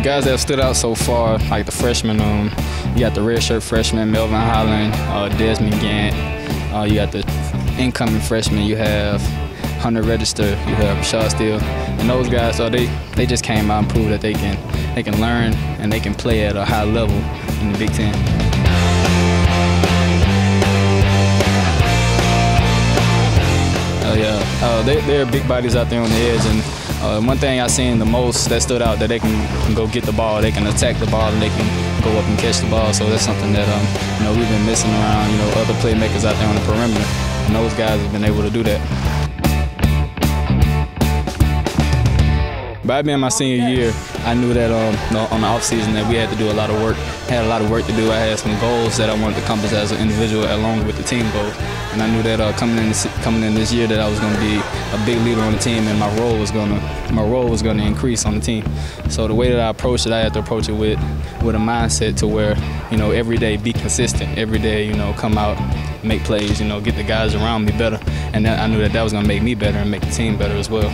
guys that stood out so far, like the freshmen, um, you got the redshirt freshman Melvin Holland, uh, Desmond Gant. Uh, you got the incoming freshman. You have Hunter Register. You have Rashad Still, and those guys. So they they just came out and proved that they can they can learn and they can play at a high level in the Big Ten. Uh, they, they're big bodies out there on the edge, and uh, one thing I seen the most that stood out that they can, can, go get the ball, they can attack the ball, and they can go up and catch the ball. So that's something that um, you know we've been missing around. You know, other playmakers out there on the perimeter, and those guys have been able to do that. By being my senior year, I knew that um, on the off season that we had to do a lot of work. Had a lot of work to do. I had some goals that I wanted to accomplish as an individual, along with the team goals. And I knew that uh, coming in this, coming in this year that I was going to be a big leader on the team, and my role was going to my role was going to increase on the team. So the way that I approached it, I had to approach it with with a mindset to where you know every day be consistent. Every day, you know, come out, make plays. You know, get the guys around me better. And I knew that that was going to make me better and make the team better as well.